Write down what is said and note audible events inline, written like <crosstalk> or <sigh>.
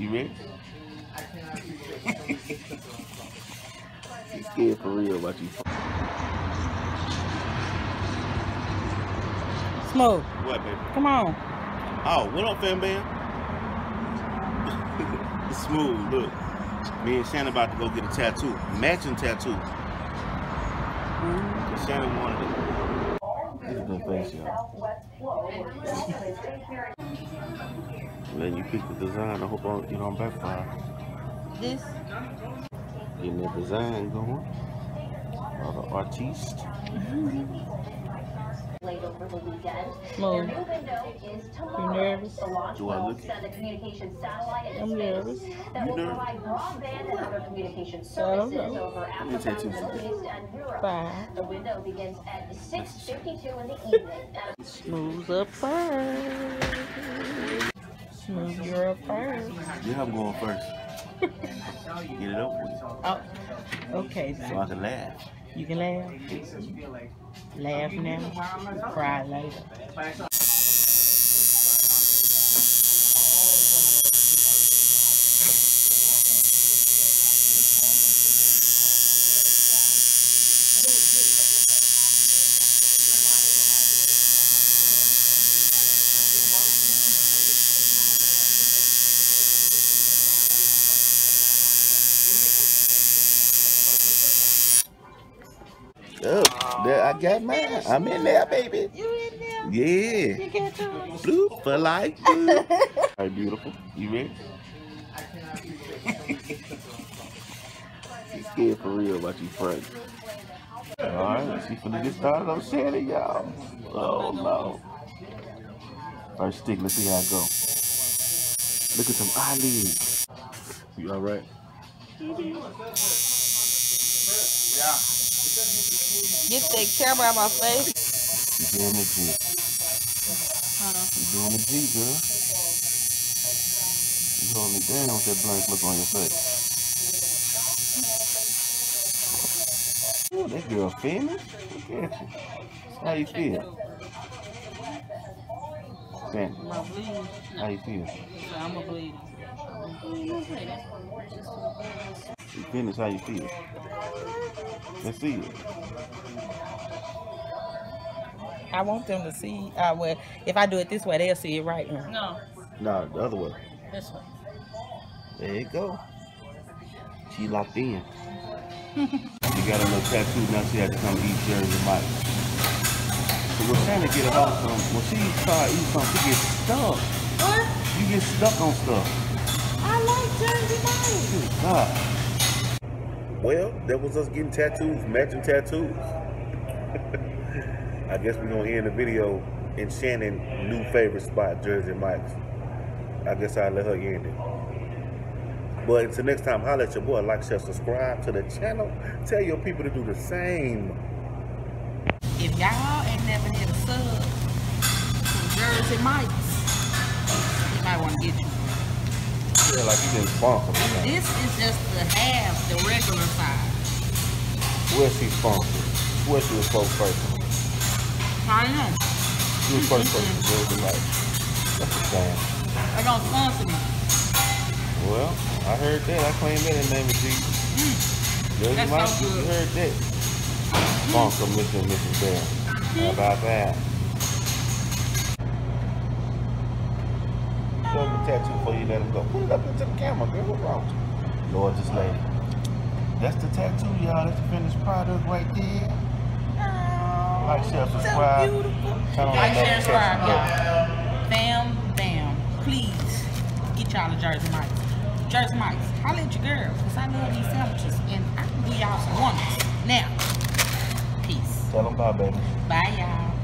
You ready? you scared for real about you. Smoke. What, baby? Come on. Oh, what up, fam bam? <laughs> Smooth, look. Me and Shannon about to go get a tattoo. Matching tattoo. Mm. Shannon wanted it. Look at that face, y'all. Man, you picked the design. I hope I, you don't backfire. This. Getting that design going. Or the artiste. Mm-hmm. Late over the weekend. Move. Their new window is You tomorrow. nervous? The launch Do I will look- send a communication satellite into I'm space nervous. that You will nervous? provide broadband and other communication services over Africa, take two Middle seconds. East, and Europe. Five. The window begins at 6.52 in the evening. Smooth up first. Smooth you're up first. Yeah, I'm going first. Get it over with. <laughs> Oh. Okay. So I can laugh. You can laugh. Laugh now. Cry later. Oh, there, I got mine. I'm in there, baby. You in there? Yeah. You get to Bloop for life. bloop. All right, beautiful. You ready? you scared for real about you, Frank. All right, she finna get started on Shannon, y'all. Oh, no. Alright, stick, let's see how it go. Look at them eyelids. You all right? Get that camera out my face. You doing the G. You doing the G, girl. You holding it down with that blank look on your face. Ooh, that girl famous. Look at you. How you feel? Sam, I'm bleeding. how you feel? I'm a bleed. You finished, how you feel? Let's see it. I want them to see. Uh, well, if I do it this way, they'll see it right now. No, No, the other way. this one. There you go. She locked in. <laughs> she got a little tattoo, now she had to come eat Jersey Mike. So when Shannon get a hold of some, when she start eating something, she gets stuck. What? You get stuck on stuff. I like Jersey Mike. Good God. Well, that was us getting tattoos, matching tattoos. <laughs> I guess we're gonna end the video in Shannon's new favorite spot, Jersey Mike's. I guess I'll let her end it. But until next time, holla at your boy, like, share, subscribe to the channel. Tell your people to do the same. If y'all ain't never had a sub from Jersey Mike's, you might want to get you. Feel like you been sponsored. man. This is just the half, the regular size. Where's she sponsored? Where's she was spokesperson? I know. She was first person to Jersey Mike's. That's the same. They don't sponsor me. Well, I heard that. I claim that in the name of Jesus. Hmm. That's Mike, so you heard that. Sponsor Mr. and Mrs. Bear. How hmm. about that? Show him the tattoo before you let him go. Put it up into the camera, girl. What's wrong with you? Lord, this lady. That's the tattoo, y'all. That's the finished product right there. Oh, like, share, subscribe. So beautiful. Turn on Like, the share, subscribe, notification y'all. Bam, bam. Please get y'all a Jersey Mike's. Jersey Mike's. Holla at your girl, because I love these sandwiches. And I can do y'all some ones. Now, peace. Tell them bye, baby. Bye, y'all.